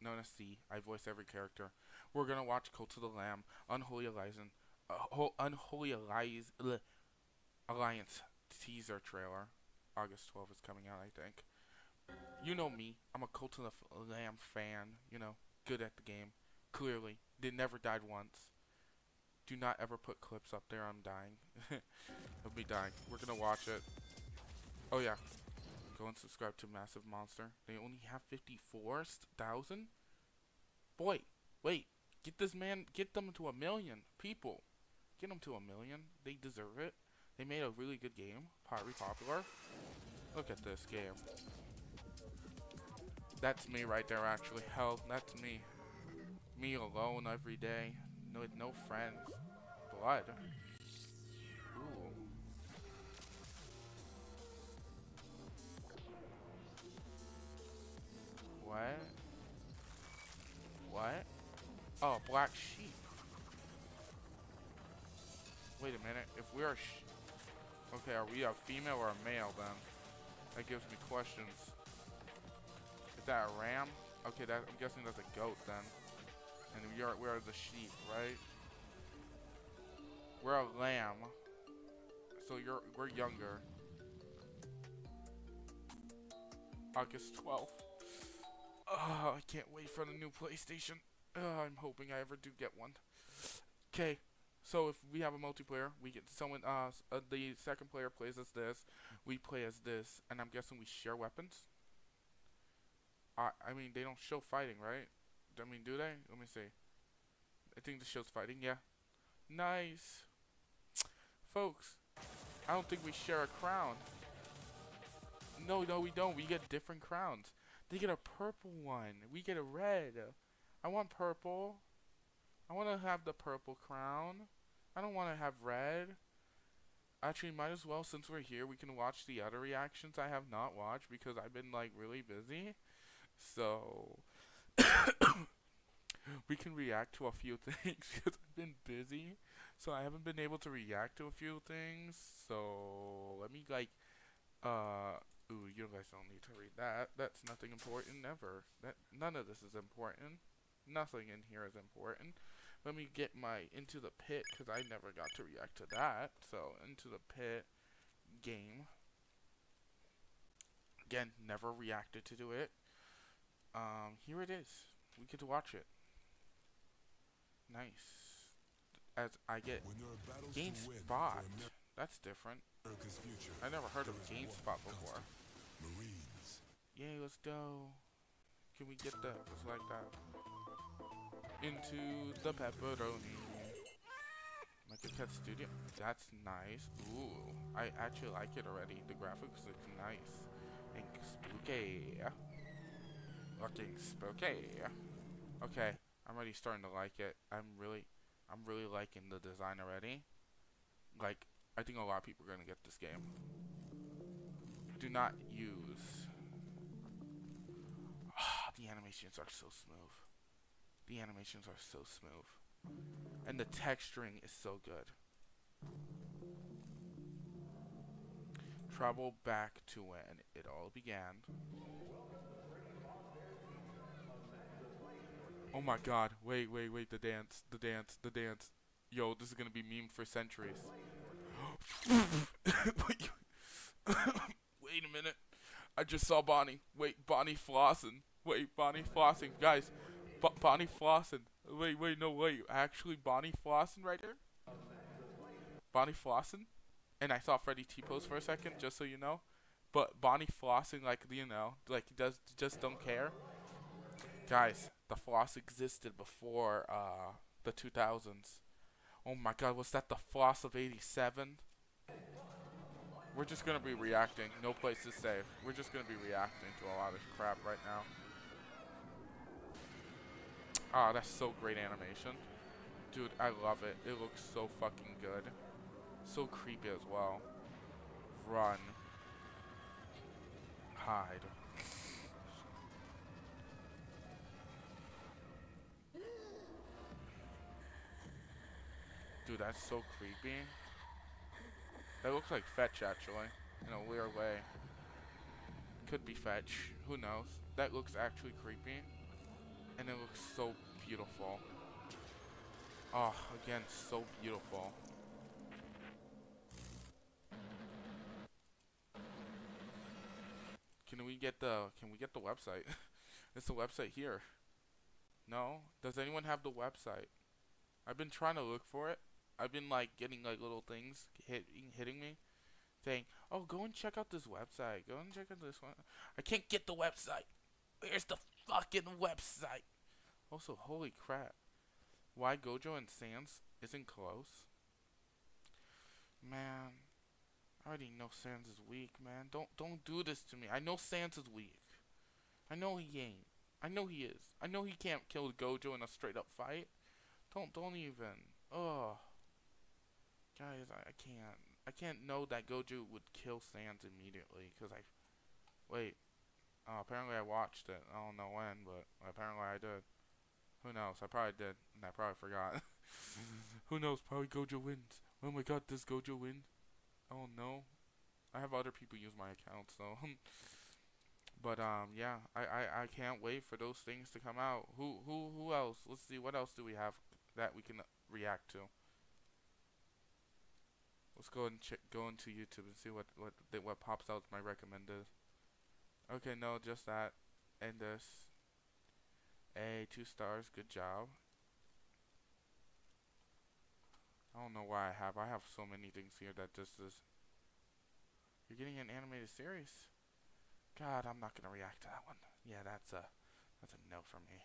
Known as C. I voice every character. We're gonna watch Cult of the Lamb, Unholy Alliance, uh, Ho- Unholy Alliance, Alliance teaser trailer. August 12th is coming out, I think. You know me. I'm a Cult of the Lamb fan. You know, good at the game. Clearly, they never died once. Do not ever put clips up there. I'm dying. I'll be dying. We're gonna watch it. Oh yeah. Go and subscribe to Massive Monster. They only have 54,000? Boy, wait. Get this man, get them to a million people. Get them to a million. They deserve it. They made a really good game. Very popular. Look at this game. That's me right there, actually. Hell, that's me. Me alone every day. No, with no friends. Blood. Black sheep. Wait a minute. If we are Okay, are we a female or a male then? That gives me questions. Is that a ram? Okay, that I'm guessing that's a goat then. And we are we are the sheep, right? We're a lamb. So you're we're younger. August 12th. Oh, I can't wait for the new PlayStation. Oh, I'm hoping I ever do get one. Okay, so if we have a multiplayer, we get someone. Uh, uh, the second player plays as this. We play as this, and I'm guessing we share weapons. I I mean they don't show fighting, right? I mean, do they? Let me see. I think this shows fighting. Yeah. Nice. Folks, I don't think we share a crown. No, no, we don't. We get different crowns. They get a purple one. We get a red. I want purple. I want to have the purple crown. I don't want to have red. Actually, might as well, since we're here, we can watch the other reactions I have not watched because I've been, like, really busy. So, we can react to a few things because I've been busy. So, I haven't been able to react to a few things. So, let me, like, uh, ooh, you guys don't need to read that. That's nothing important ever. That None of this is important. Nothing in here is important. Let me get my Into the Pit because I never got to react to that. So, Into the Pit game. Again, never reacted to do it. Um, here it is. We get to watch it. Nice. As I get When there are battles to win GameSpot. That's different. I never heard of there is one GameSpot before. Marines. Yay, let's go. Can we get that? Just like that. Into the pepperoni. Like a cat studio. That's nice. Ooh, I actually like it already. The graphics look nice. And spooky. Looking spooky. Okay, I'm already starting to like it. I'm really, I'm really liking the design already. Like, I think a lot of people are gonna get this game. Do not use ah, the animations are so smooth. The animations are so smooth. And the texturing is so good. Travel back to when it all began. Oh my god, wait, wait, wait, the dance, the dance, the dance. Yo, this is gonna be meme for centuries. wait a minute. I just saw Bonnie. Wait, Bonnie flossing. Wait, Bonnie flossing. Guys, B- Bonnie flossing. Wait, wait, no, wait. Actually, Bonnie flossing right there? Bonnie flossing? And I saw Freddy T-pose for a second, just so you know. But Bonnie flossing, like, you know, like, does just don't care. Guys, the floss existed before uh, the 2000s. Oh my god, was that the floss of 87? We're just gonna be reacting. No place is safe. We're just gonna be reacting to a lot of crap right now. Ah, that's so great animation. Dude, I love it. It looks so fucking good. So creepy as well. Run. Hide. Dude, that's so creepy. That looks like Fetch, actually. In a weird way. Could be Fetch. Who knows? that looks actually creepy. And it looks so beautiful. Oh, again, so beautiful. Can we get the can we get the website? it's the website here. No? Does anyone have the website? I've been trying to look for it. I've been like getting like little things hitting hitting me saying, "Oh, go and check out this website. Go and check out this one." I can't get the website. Where's the fucking website? Also, holy crap. Why Gojo and Sans isn't close? Man, I already know Sans is weak, man. Don't don't do this to me. I know Sans is weak. I know he ain't. I know he is. I know he can't kill Gojo in a straight up fight. Don't don't even. Ugh. Guys, I, I can't. I can't know that Gojo would kill Sans immediately because I. Wait. Oh, apparently I watched it. I don't know when, but apparently I did. Who knows? I probably did, and I probably forgot. Who knows? Probably Gojo wins. Oh my god, does Gojo win? Oh no. I have other people use my account, so. but um, yeah, I, I I can't wait for those things to come out. Who who who else? Let's see. What else do we have that we can react to? Let's go and check, go into YouTube and see what what what pops out my recommended. Okay, no, just that, and this. A two stars, good job. I don't know why I have. I have so many things here that just is. You're getting an animated series. God, I'm not gonna react to that one. Yeah, that's a that's a no for me.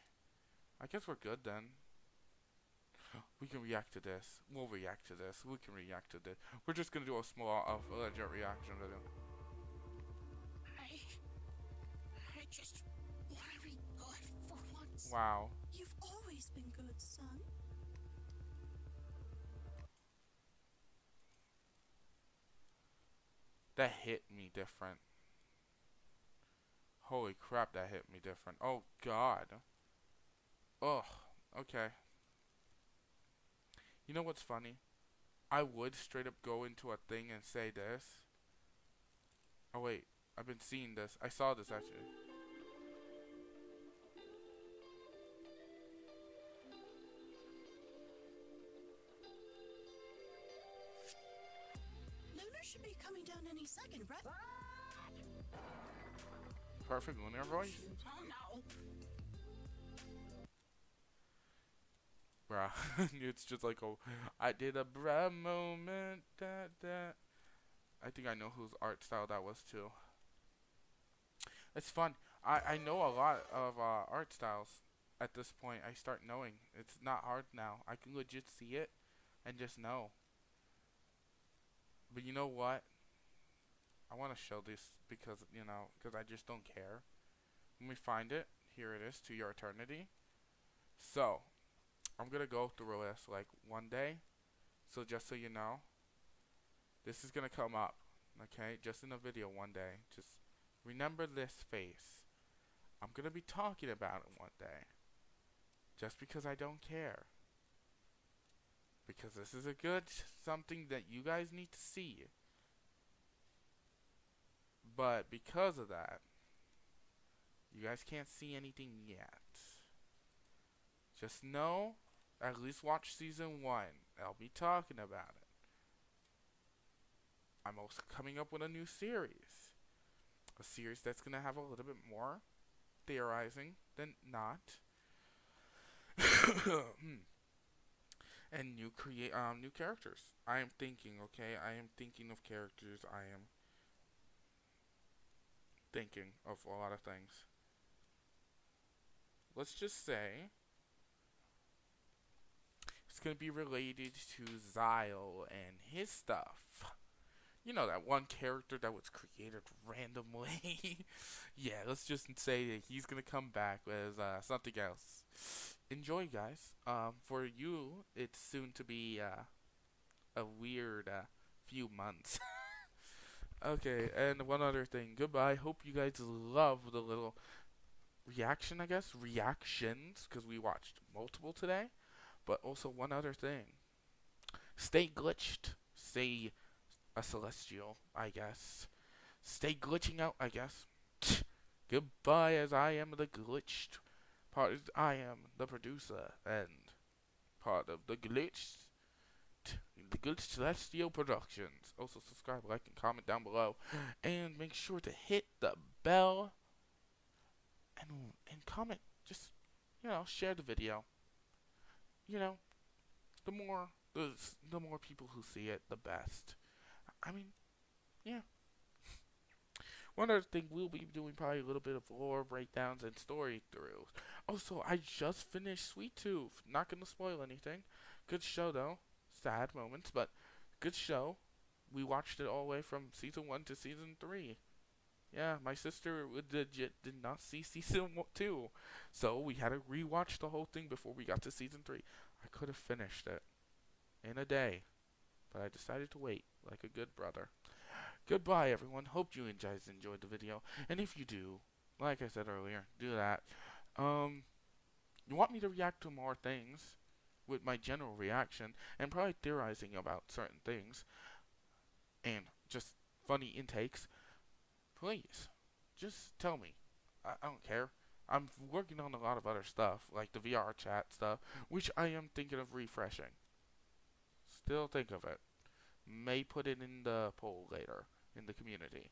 I guess we're good then. We can react to this. We'll react to this. We can react to this. We're just gonna do a small, uh, legit reaction video. Wow. You've always been good, son. That hit me different. Holy crap, that hit me different. Oh, God. Ugh. Okay. You know what's funny? I would straight up go into a thing and say this. Oh, wait. I've been seeing this. I saw this, actually. Second, right? Perfect lunar voice? Oh no. Bruh. it's just like, oh, I did a bruh moment. That da. I think I know whose art style that was too. It's fun. I, I know a lot of uh, art styles at this point. I start knowing. It's not hard now. I can legit see it and just know. But you know what? I want to show this because, you know, because I just don't care. When we find it, here it is, to your eternity. So, I'm gonna go through this like one day. So just so you know, this is gonna come up, okay? Just in a video one day. Just remember this face. I'm gonna be talking about it one day. Just because I don't care. Because this is a good something that you guys need to see. But because of that, you guys can't see anything yet. Just know at least watch season one. I'll be talking about it. I'm also coming up with a new series. A series that's going to have a little bit more theorizing than not. and new create um new characters. I am thinking, okay? I am thinking of characters. I am thinking of a lot of things. Let's just say it's going to be related to Zyle and his stuff. You know, that one character that was created randomly. yeah, let's just say that he's going to come back with uh, something else. Enjoy, guys. Um, for you, it's soon to be uh, a weird uh, few months. okay, and one other thing. Goodbye. Hope you guys love the little reaction, I guess. Reactions, because we watched multiple today. But also one other thing. Stay glitched. Stay a celestial, I guess. Stay glitching out, I guess. Goodbye, as I am the glitched part. I am the producer and part of the glitched, the glitched celestial productions. Also, subscribe, like, and comment down below, and make sure to hit the bell and and comment. Just you know, share the video. You know, the more the the more people who see it, the best. I mean, yeah. One other thing we'll be doing probably a little bit of lore breakdowns and story throughs. Also, I just finished Sweet Tooth. Not gonna spoil anything. Good show though. Sad moments, but good show. We watched it all the way from season one to season three. Yeah, my sister legit did not see season two, so we had to rewatch the whole thing before we got to season three. I could have finished it in a day, but I decided to wait like a good brother. Goodbye, everyone. Hope you guys enjoyed the video, and if you do, like I said earlier, do that. Um, you want me to react to more things with my general reaction and probably theorizing about certain things and just funny intakes, please just tell me. I, I don't care. I'm working on a lot of other stuff, like the VR chat stuff, which I am thinking of refreshing. Still think of it. May put it in the poll later in the community.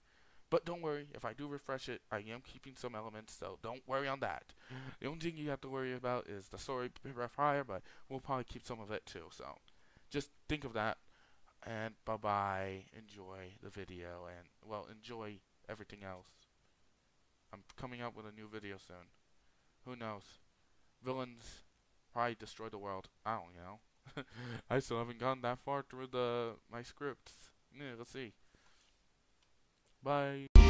But don't worry, if I do refresh it, I am keeping some elements, so don't worry on that. Mm-hmm. The only thing you have to worry about is the story prior, but we'll probably keep some of it too, so just think of that. And bye bye. Enjoy the video and, well, enjoy everything else. I'm coming out with a new video soon. Who knows? Villains probably destroy the world. I don't know. I still haven't gone that far through the my scripts. Yeah, let's see. Bye.